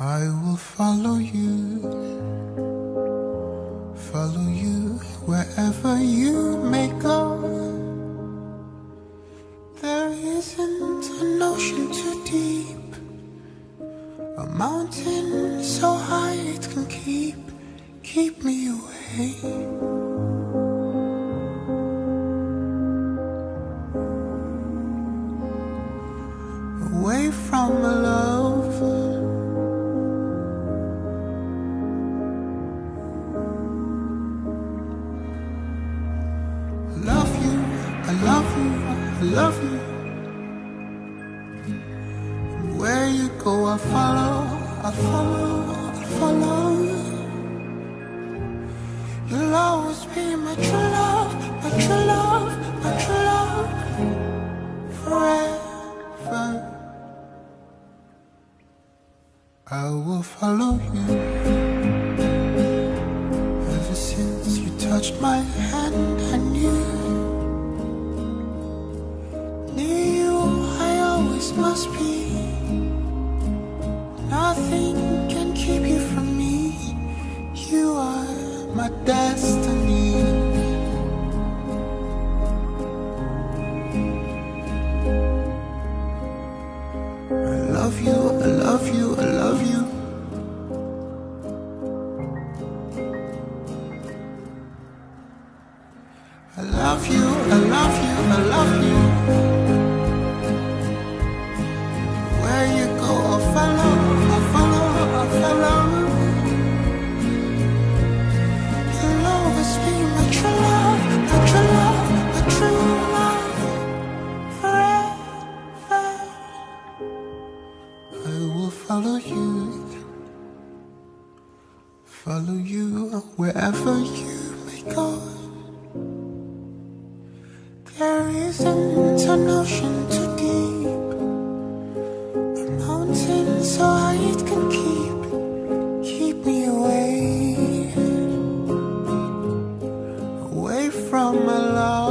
I will follow you, follow you wherever you may go. There isn't an ocean too deep, a mountain so high it can keep, keep me away. Away from love. I love you. And where you go, I follow, I follow, I follow. you. You'll always be my true love, my true love, my true love. Forever. I will follow you. Ever since you touched my hand, I knew. Knew Always must be. Nothing can keep you from me. You are my destiny. I love you, I love you, I love you. I love you, I love you, I love you. follow you. Follow you wherever you may go. There isn't an ocean too deep, a mountain so high it can keep, keep me away, away from my love.